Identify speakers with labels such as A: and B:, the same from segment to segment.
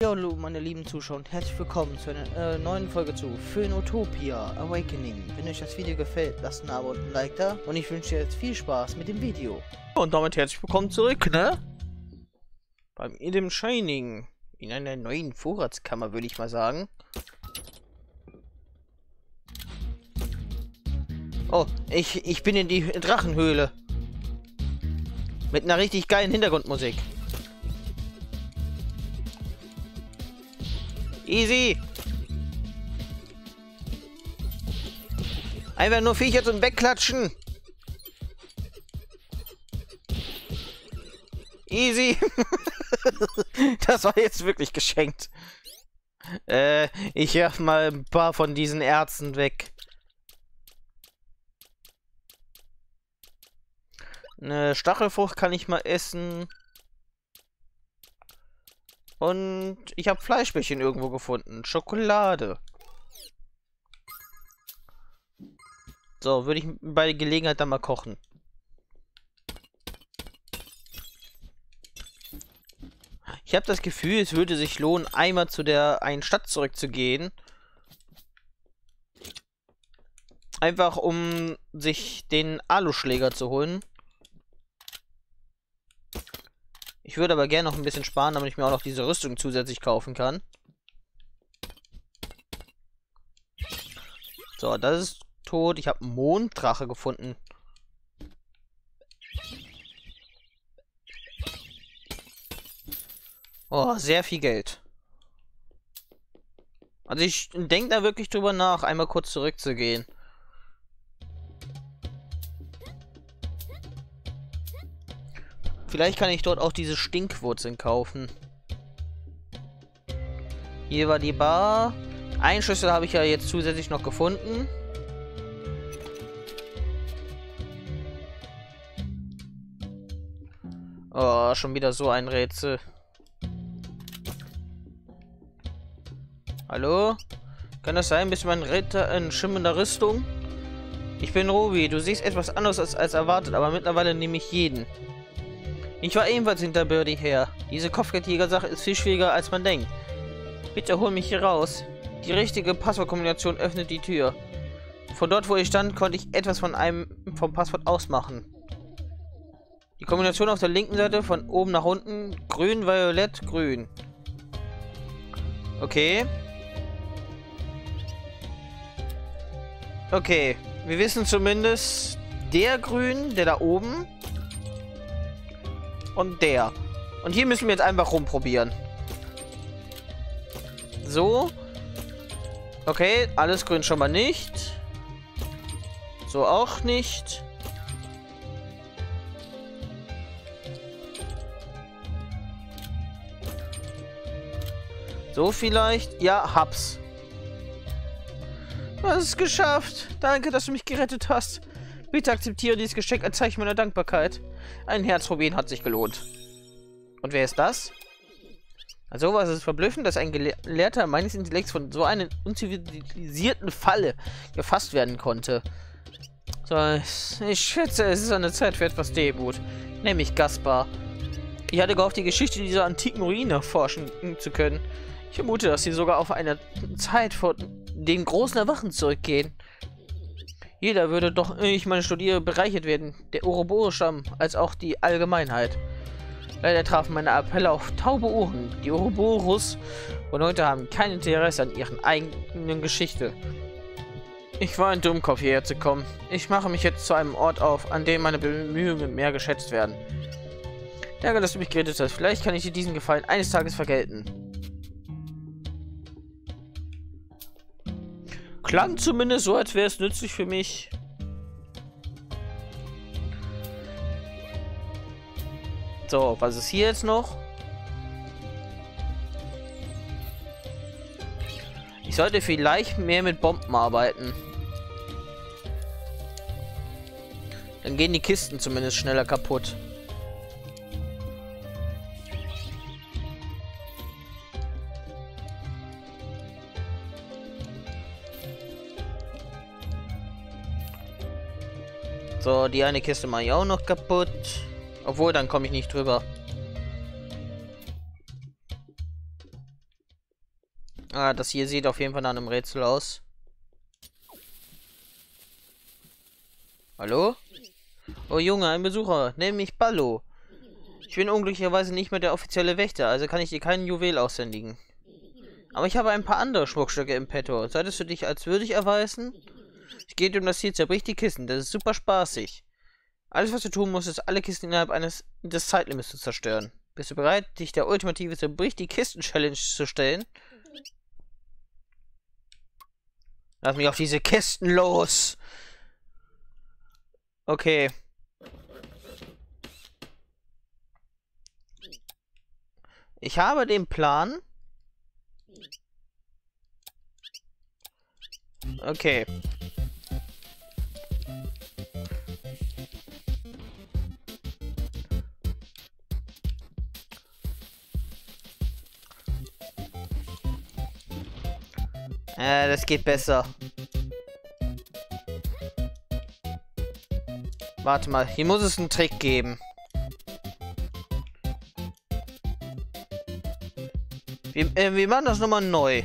A: Hallo meine lieben Zuschauer und herzlich willkommen zu einer äh, neuen Folge zu Phönotopia Awakening. Wenn euch das Video gefällt, lasst ein Abo und ein Like da und ich wünsche jetzt viel Spaß mit dem Video. Und damit herzlich willkommen zurück, ne? Beim Idem Shining. In einer neuen Vorratskammer, würde ich mal sagen. Oh, ich, ich bin in die Drachenhöhle. Mit einer richtig geilen Hintergrundmusik. Easy. Einfach nur Viecher zum Wegklatschen. Easy. das war jetzt wirklich geschenkt. Äh, ich werf mal ein paar von diesen Ärzten weg. Eine Stachelfrucht kann ich mal essen. Und ich habe Fleischbällchen irgendwo gefunden. Schokolade. So, würde ich bei Gelegenheit dann mal kochen. Ich habe das Gefühl, es würde sich lohnen, einmal zu der einen Stadt zurückzugehen. Einfach um sich den Aluschläger zu holen. Ich würde aber gerne noch ein bisschen sparen, damit ich mir auch noch diese Rüstung zusätzlich kaufen kann. So, das ist tot. Ich habe einen Monddrache gefunden. Oh, sehr viel Geld. Also ich denke da wirklich drüber nach, einmal kurz zurückzugehen. Vielleicht kann ich dort auch diese Stinkwurzeln kaufen. Hier war die Bar. Ein Schlüssel habe ich ja jetzt zusätzlich noch gefunden. Oh, schon wieder so ein Rätsel. Hallo? Kann das sein? Bist du mein Ritter in schimmender Rüstung? Ich bin Ruby. Du siehst etwas anders als, als erwartet, aber mittlerweile nehme ich jeden. Ich war ebenfalls hinter Birdie her. Diese Kopfgeldjäger-Sache ist viel schwieriger, als man denkt. Bitte hol mich hier raus. Die richtige Passwortkombination öffnet die Tür. Von dort, wo ich stand, konnte ich etwas von einem vom Passwort ausmachen. Die Kombination auf der linken Seite von oben nach unten. Grün, Violett, Grün. Okay. Okay. Wir wissen zumindest, der Grün, der da oben, und der. Und hier müssen wir jetzt einfach rumprobieren. So. Okay, alles grün schon mal nicht. So auch nicht. So vielleicht? Ja, hab's. Du hast es geschafft. Danke, dass du mich gerettet hast. Bitte akzeptiere dieses Geschenk als Zeichen meiner Dankbarkeit. Ein Herzrubin hat sich gelohnt. Und wer ist das? Also was ist verblüffend, dass ein Gelehrter meines Intellekts von so einer unzivilisierten Falle gefasst werden konnte. So, ich schätze, es ist eine Zeit für etwas Demut. Nämlich Gaspar. Ich hatte gehofft, die Geschichte dieser antiken Ruine erforschen zu können. Ich vermute, dass sie sogar auf eine Zeit vor den großen Erwachen zurückgehen. Jeder würde doch, ich meine, studiere, bereichert werden. Der Ouroboros-Stamm, als auch die Allgemeinheit. Leider trafen meine Appelle auf taube Ohren. Die Ouroboros und heute haben kein Interesse an ihren eigenen Geschichte. Ich war ein Dummkopf, hierher zu kommen. Ich mache mich jetzt zu einem Ort auf, an dem meine Bemühungen mehr geschätzt werden. Danke, dass du mich gerettet hast. Vielleicht kann ich dir diesen Gefallen eines Tages vergelten. Klang zumindest so, als wäre es nützlich für mich. So, was ist hier jetzt noch? Ich sollte vielleicht mehr mit Bomben arbeiten. Dann gehen die Kisten zumindest schneller kaputt. So, die eine Kiste mache ich auch noch kaputt. Obwohl, dann komme ich nicht drüber. Ah, das hier sieht auf jeden Fall nach einem Rätsel aus. Hallo? Oh Junge, ein Besucher. Nenn mich Ballo. Ich bin unglücklicherweise nicht mehr der offizielle Wächter, also kann ich dir keinen Juwel aushändigen. Aber ich habe ein paar andere Schmuckstücke im Petto. Solltest du dich als würdig erweisen? Es geht um das Ziel, zerbrich die Kisten. Das ist super spaßig. Alles, was du tun musst, ist, alle Kisten innerhalb eines des Zeitlimits zu zerstören. Bist du bereit, dich der ultimative Zerbrich die Kisten-Challenge zu stellen? Lass mich auf diese Kisten los! Okay. Ich habe den Plan. Okay. Äh, das geht besser. Warte mal, hier muss es einen Trick geben. Wir, äh, wir machen das nochmal neu.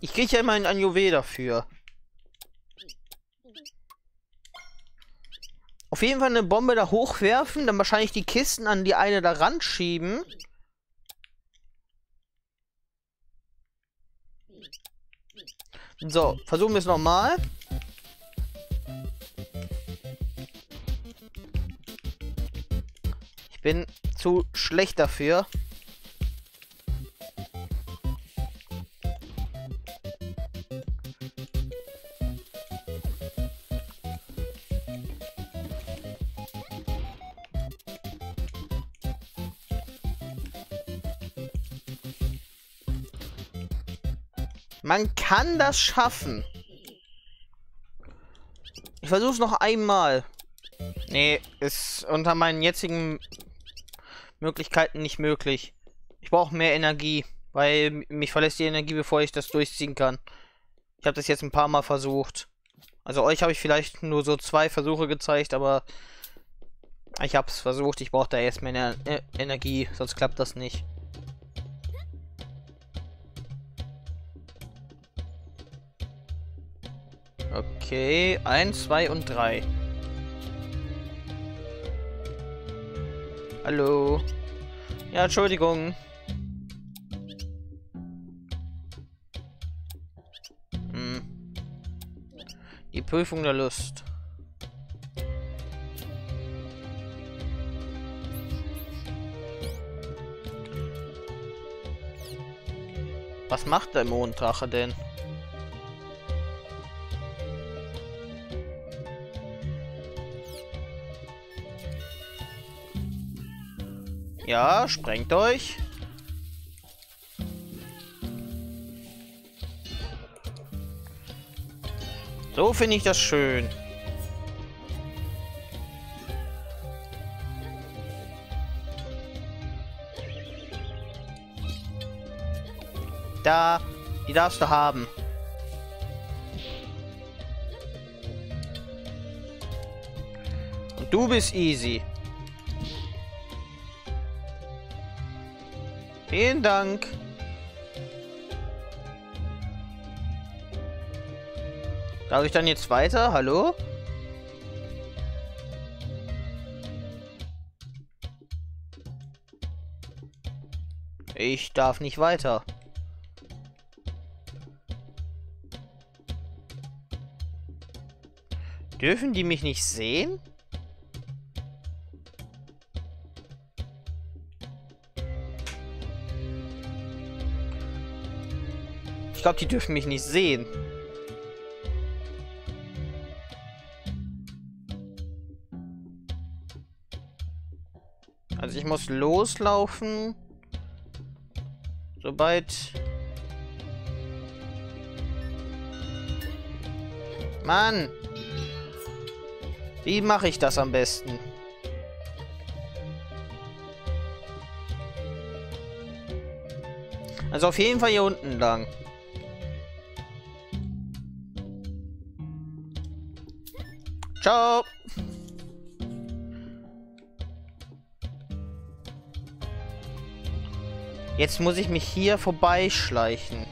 A: Ich kriege ja immer ein Juwel dafür. Auf jeden Fall eine Bombe da hochwerfen, dann wahrscheinlich die Kisten an die eine da ran schieben. So, versuchen wir es nochmal. Ich bin zu schlecht dafür. Kann das schaffen. Ich versuche es noch einmal. Nee, ist unter meinen jetzigen Möglichkeiten nicht möglich. Ich brauche mehr Energie, weil mich verlässt die Energie, bevor ich das durchziehen kann. Ich habe das jetzt ein paar Mal versucht. Also euch habe ich vielleicht nur so zwei Versuche gezeigt, aber ich habe es versucht. Ich brauche da erst mehr Energie, sonst klappt das nicht. Okay, 1, 2 und 3. Hallo. Ja, Entschuldigung. Hm. Die Prüfung der Lust. Was macht der Monddrache denn? Ja, sprengt euch. So finde ich das schön. Da, die darfst du haben. Und du bist easy. Vielen Dank. Darf ich dann jetzt weiter? Hallo? Ich darf nicht weiter. Dürfen die mich nicht sehen? Glaube, die dürfen mich nicht sehen. Also ich muss loslaufen. Sobald... Mann! Wie mache ich das am besten? Also auf jeden Fall hier unten lang. Ciao. Jetzt muss ich mich hier vorbeischleichen.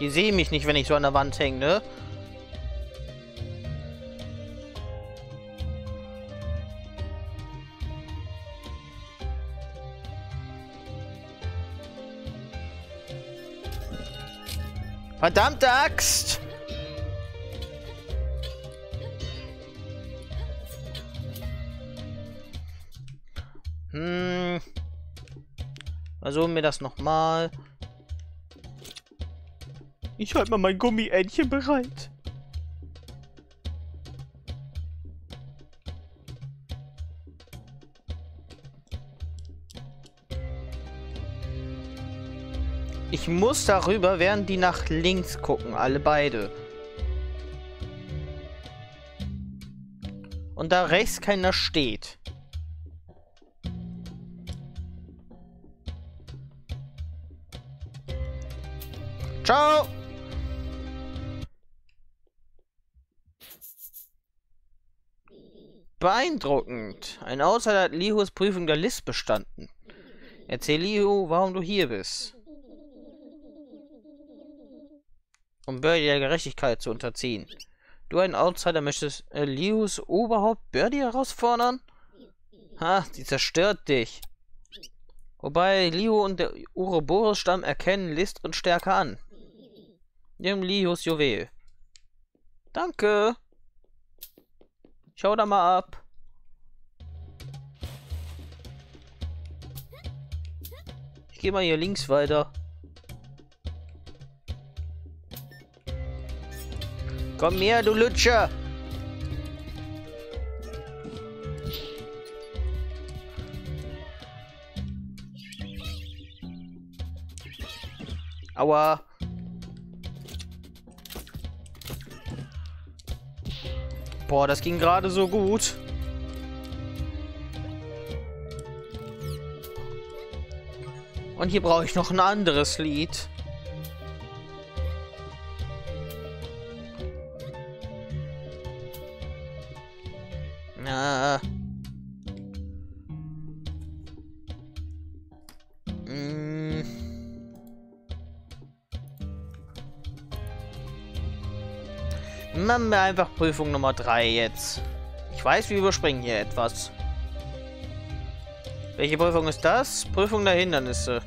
A: Die sehen mich nicht, wenn ich so an der Wand hänge, ne? Verdammte Axt! Hm. Versuchen wir das nochmal. Ich halte mal mein Gummientchen bereit. Ich muss darüber, während die nach links gucken, alle beide. Und da rechts keiner steht. Ciao! Beeindruckend. Ein Außer hat Lihus Prüfung der List bestanden. Erzähl Lihu, warum du hier bist. Um Birdie der Gerechtigkeit zu unterziehen. Du, ein Outsider, möchtest äh, Lius Oberhaupt Birdie herausfordern? Ha, die zerstört dich. Wobei Liu und der Uroboros-Stamm erkennen List und Stärke an. Nimm Lius Juwel. Danke. Schau da mal ab. Ich gehe mal hier links weiter. Komm her, du Lutscher! Aua! Boah, das ging gerade so gut. Und hier brauche ich noch ein anderes Lied. Wir einfach Prüfung Nummer 3 jetzt. Ich weiß, wir überspringen hier etwas. Welche Prüfung ist das? Prüfung der Hindernisse.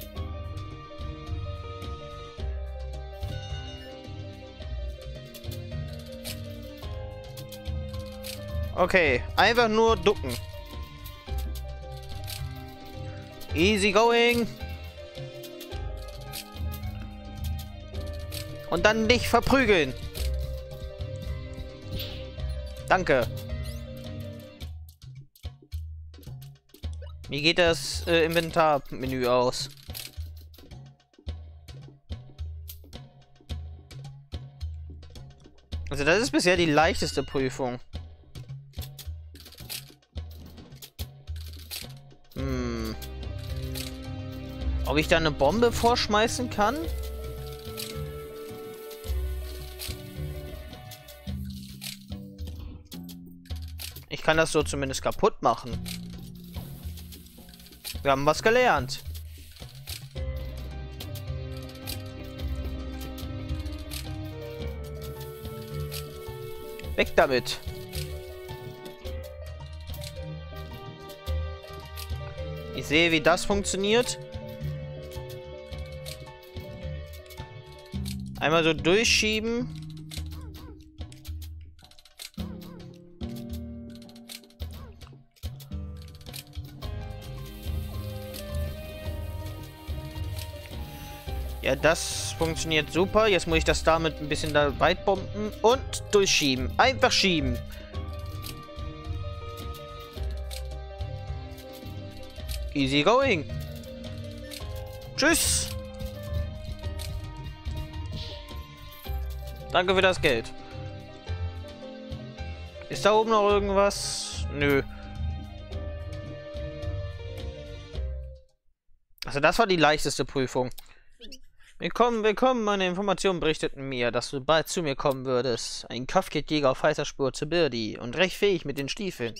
A: Okay, einfach nur ducken. Easy going. Und dann dich verprügeln. Danke. Wie geht das äh, Inventarmenü aus? Also das ist bisher die leichteste Prüfung. Hm. Ob ich da eine Bombe vorschmeißen kann? Kann das so zumindest kaputt machen. Wir haben was gelernt. Weg damit. Ich sehe, wie das funktioniert. Einmal so durchschieben. Ja, das funktioniert super. Jetzt muss ich das damit ein bisschen da weit bomben und durchschieben. Einfach schieben. Easy going. Tschüss. Danke für das Geld. Ist da oben noch irgendwas? Nö. Also das war die leichteste Prüfung. Willkommen, willkommen. Meine Informationen berichteten mir, dass du bald zu mir kommen würdest. Ein Kopfgeldjäger auf heißer Spur zu Birdie und recht fähig mit den Stiefeln.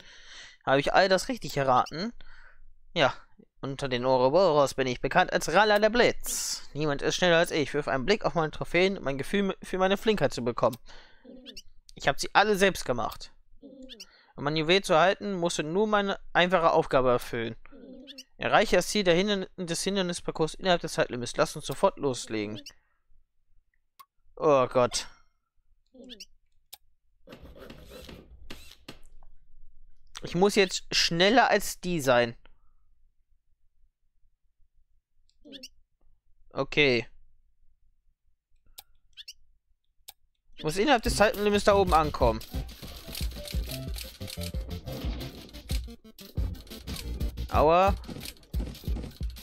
A: Habe ich all das richtig erraten? Ja, unter den Ouroboros bin ich bekannt als Raller der Blitz. Niemand ist schneller als ich. Wirf einen Blick auf meine Trophäen, um ein Gefühl für meine Flinkheit zu bekommen. Ich habe sie alle selbst gemacht. Um mein Juwel zu erhalten, musste nur meine einfache Aufgabe erfüllen. Erreiche das Ziel Hindernis des Hindernisparcours innerhalb des Zeitlimits. Lass uns sofort loslegen. Oh Gott. Ich muss jetzt schneller als die sein. Okay. Ich muss innerhalb des Zeitlimits da oben ankommen. Aua.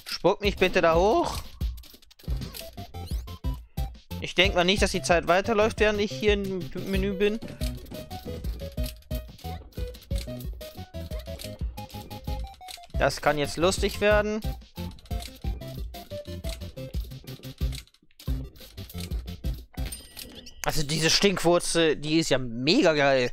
A: Spuck mich bitte da hoch. Ich denke mal nicht, dass die Zeit weiterläuft, während ich hier im Menü bin. Das kann jetzt lustig werden. Also diese Stinkwurzel, die ist ja mega geil.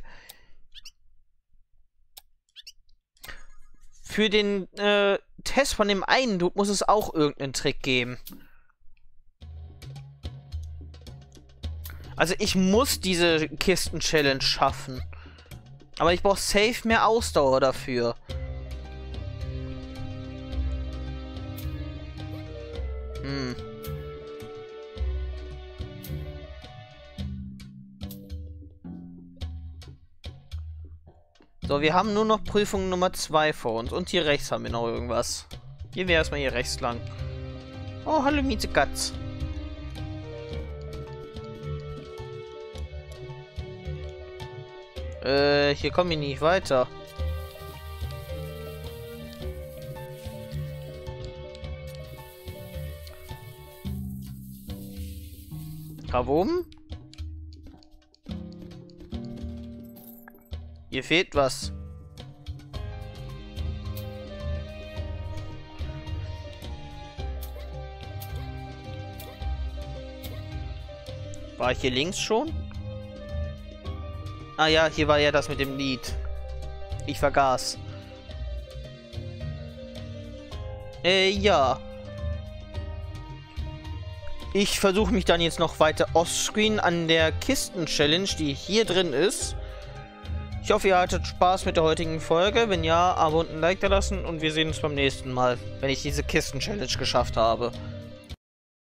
A: Für den äh, Test von dem einen Dude muss es auch irgendeinen Trick geben. Also ich muss diese Kisten-Challenge schaffen. Aber ich brauche safe mehr Ausdauer dafür. Hm. So, wir haben nur noch Prüfung Nummer 2 vor uns. Und hier rechts haben wir noch irgendwas. Hier wäre erstmal hier rechts lang. Oh, hallo Mieze Katz. Äh, hier komme ich nicht weiter. Warum? Hier fehlt was. War ich hier links schon? Ah ja, hier war ja das mit dem Lied. Ich vergaß. Äh, ja. Ich versuche mich dann jetzt noch weiter offscreen an der Kisten-Challenge, die hier drin ist. Ich hoffe, ihr hattet Spaß mit der heutigen Folge. Wenn ja, Abo und ein Like da lassen und wir sehen uns beim nächsten Mal, wenn ich diese Kisten-Challenge geschafft habe.